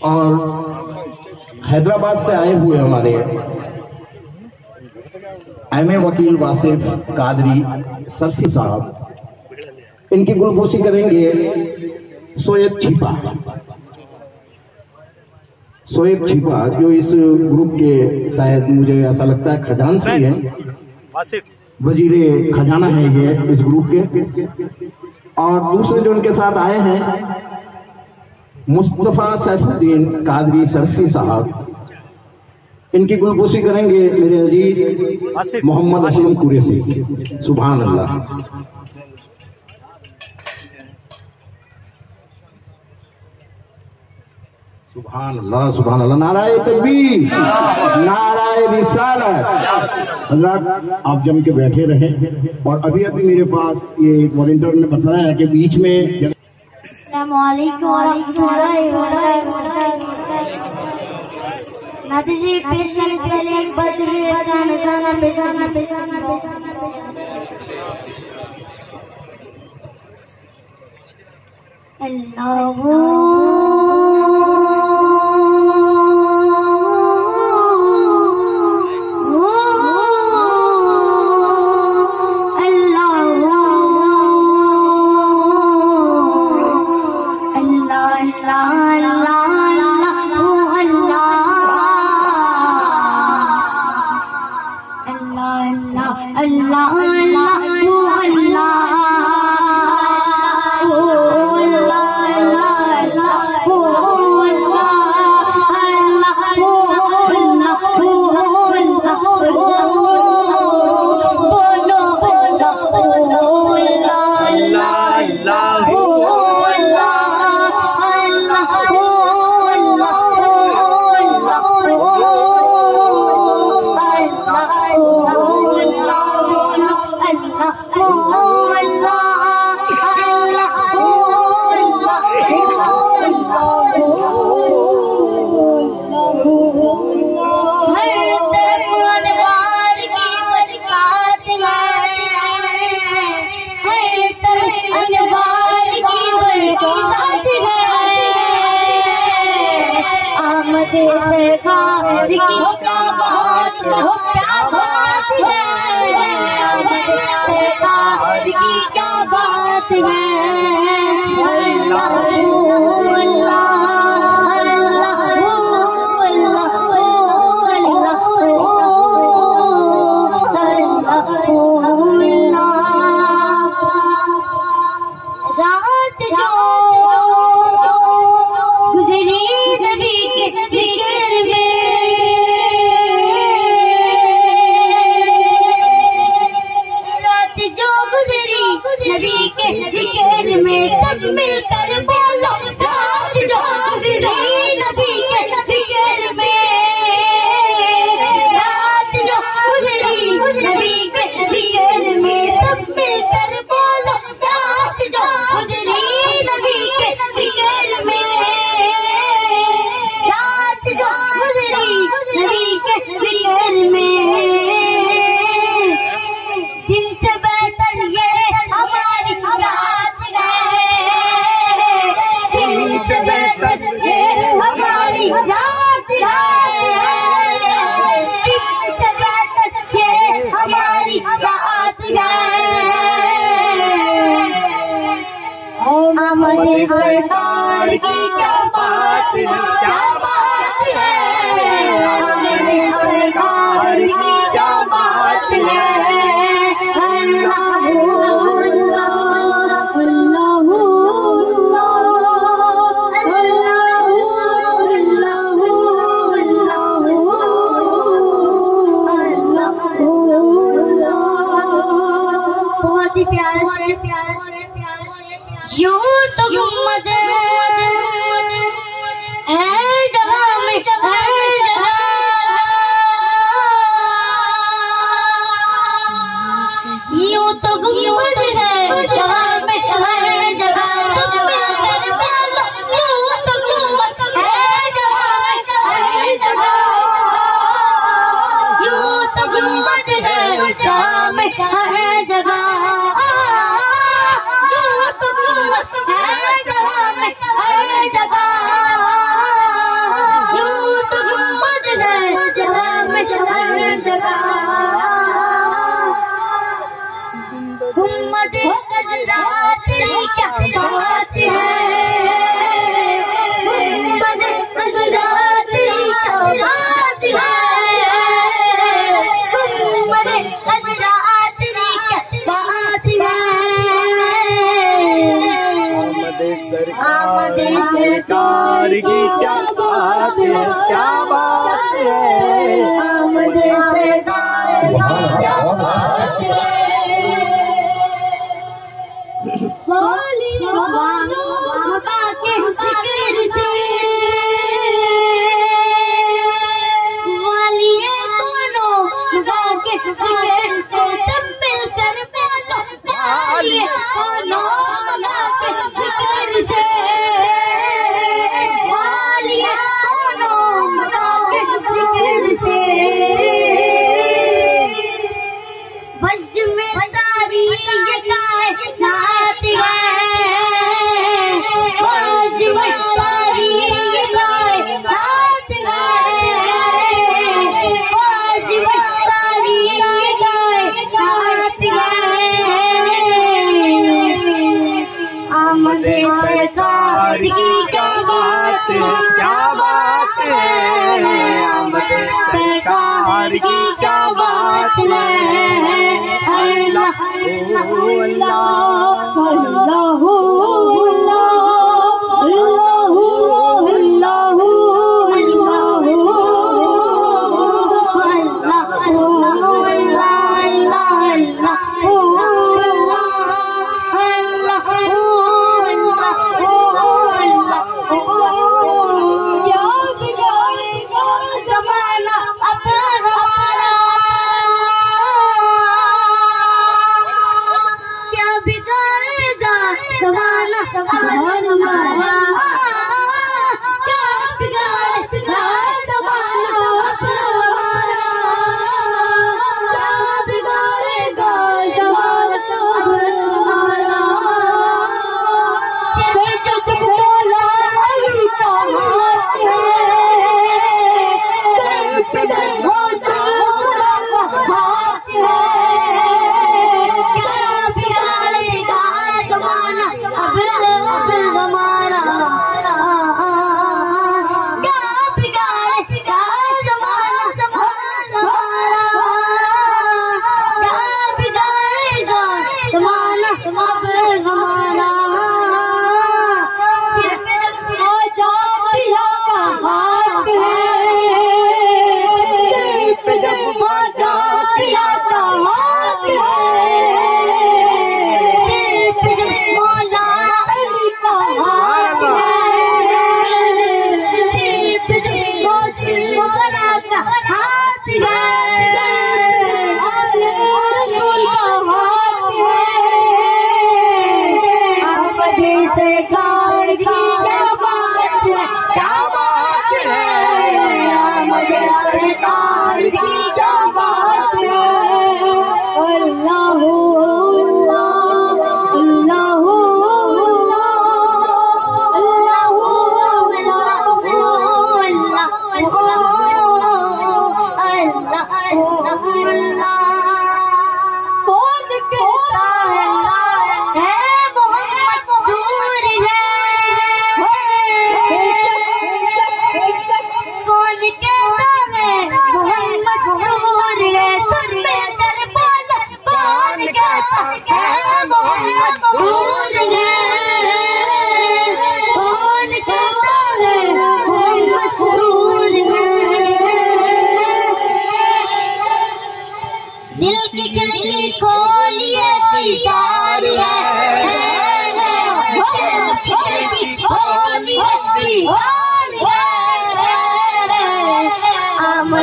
اور حیدرآباد سے آئے ہوئے ہمارے ایم اے وکیل واصف قادری سرفی صاحب ان کی گلگوسی کریں گے سویب چھپا۔ سویب چھپا جو اس گروپ کے شاید مجھے ایسا لگتا ہے خجان سی ہے وزیر خجانہ ہے یہ اس گروپ کے۔ اور دوسرے جو ان کے ساتھ آئے ہیں مصطفیٰ سیف الدین قادری سرفی صاحب۔ ان کی گلگوسی کریں گے میرے عزیز محمد اسلم قریسی سبحان اللہ۔ سبحان اللہ سبحان اللہ۔ نعرہ تکبیر، نعرہ رسالت۔ حضرات، آپ جم کے بیٹھے رہیں۔ اور ابھی ابھی میرے پاس یہ ایک والنٹر نے بتایا کہ بیچ میں السلام علیکم ورحمۃ اللہ وبرکاتہ۔ ناظر جی، پیش کرنے سے پہلے ایک بار ضرور احسان احسان پیش پیشانہ پیشانہ کرنا، پیش اللہ اللہ آمد سرکار کی کیا بات ہو Margita, aquí estaba. پیار کی کیا بات ہے اللہ اللہ اللہ hermano.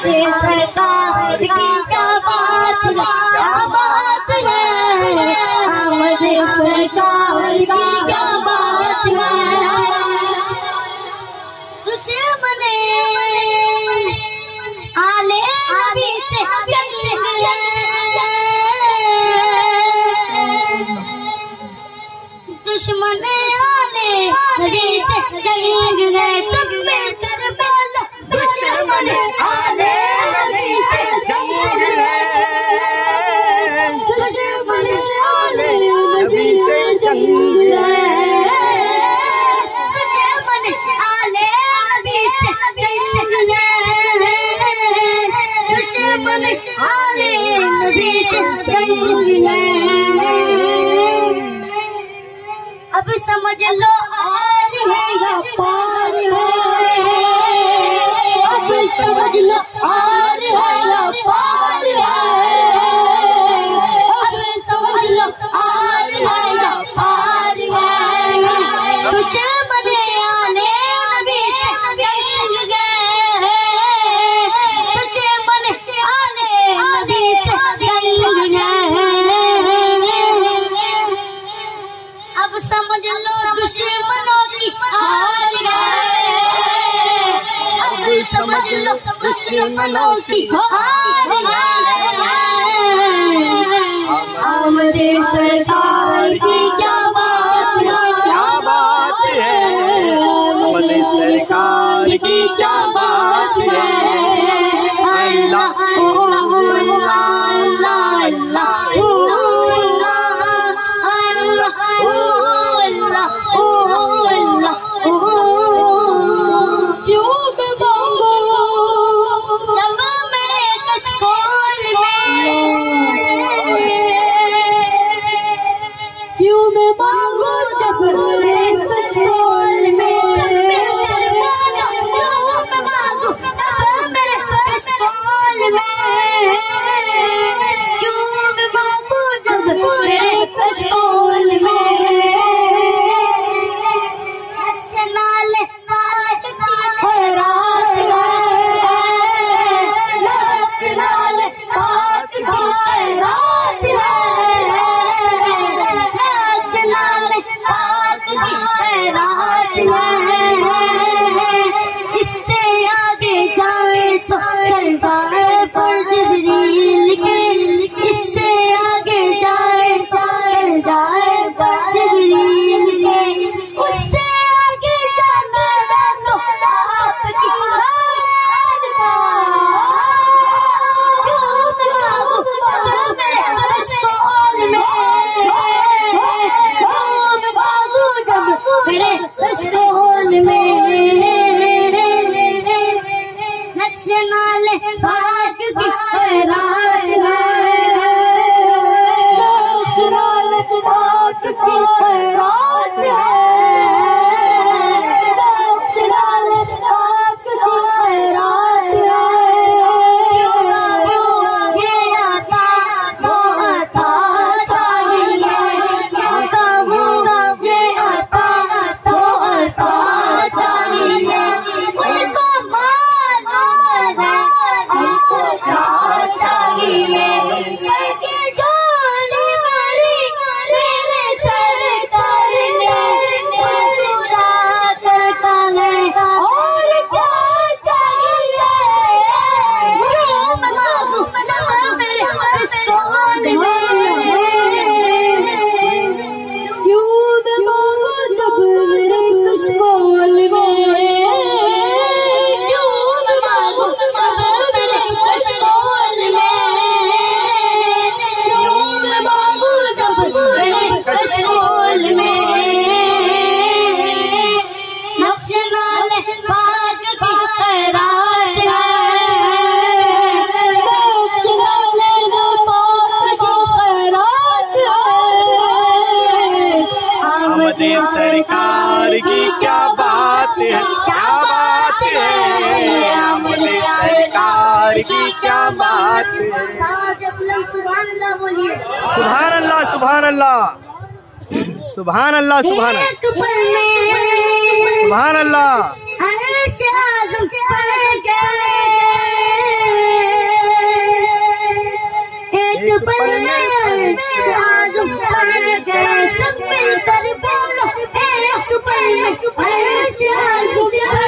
سرکار کی کیا بات کیا بات ہے آمد سرکار کی کیا بات ہے دشمن آلے نبی سے جنگ گئے دشمن آلے نبی سے جنگ گئے سب سمجھ لو آر ہے یا پار ہے۔ اب سمجھ لو آر ہے یا 地口好 Bye. سبحان اللہ سبحان اللہ۔ سبحان اللہ سبحان اللہ۔ سبحان اللہ۔ سب مل کر بولو۔ ایک پل میں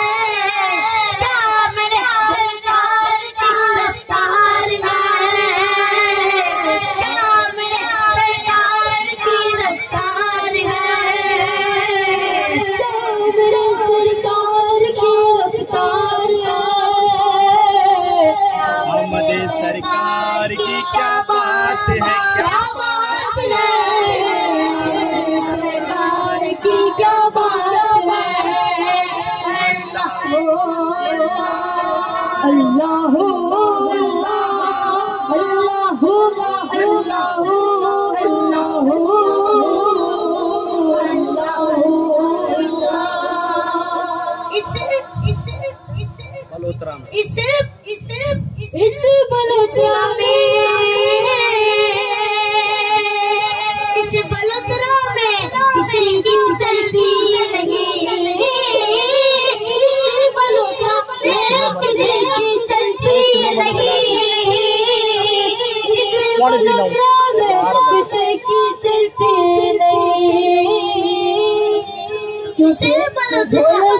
Allah. Yeah.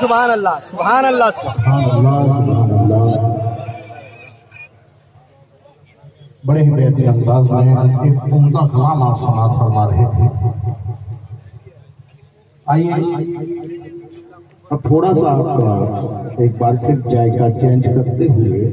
سبحان اللہ سبحان اللہ سبحان اللہ بڑے ہی بہترین انداز میں ایک عمدہ کلام آپ سماعت فرما رہے تھے۔ آئیے، اب تھوڑا سا ایک بار پھر جائے گا چینج کرتے ہوئے